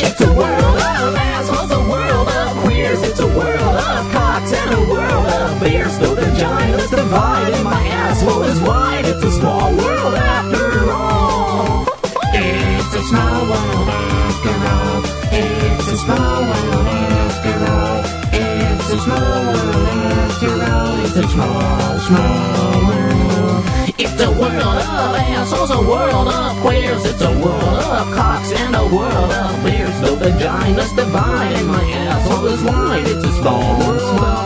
It's a world of assholes, a world of queers. It's a world of cocks and a world of beers. Though the vaginas divide and my asshole is wide, it's a small world after all. It's a small world after all. It's a small world after all. It's a small world after all. It's a small, small world. It's a world of assholes, a world of queers. World of cocks and a world of beers. The vaginas divide and my asshole is wide, it's a all.